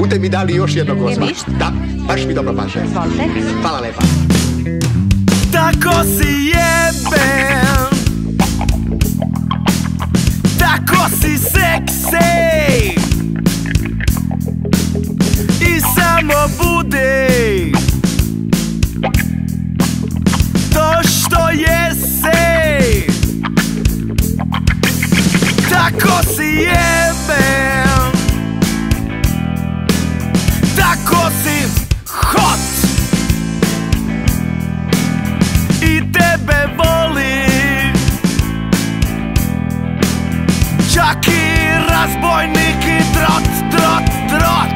Budete mi dali još jednog gozma. Da, baš mi dobro paše. Hvala lepa. Tako si jeben trot, trot, trot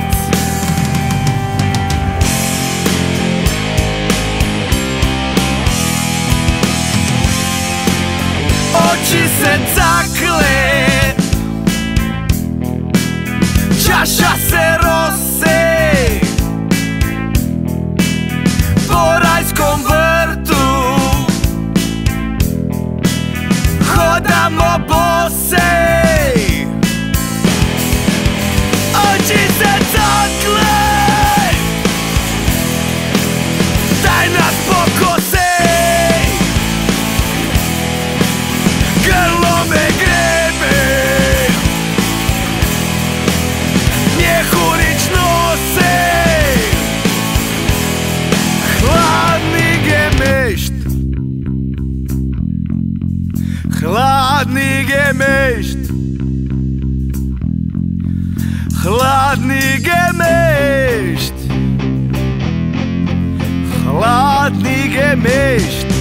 Oči se cakle Čaša se gemischt. Chladný gemischt. Chladný gemischt.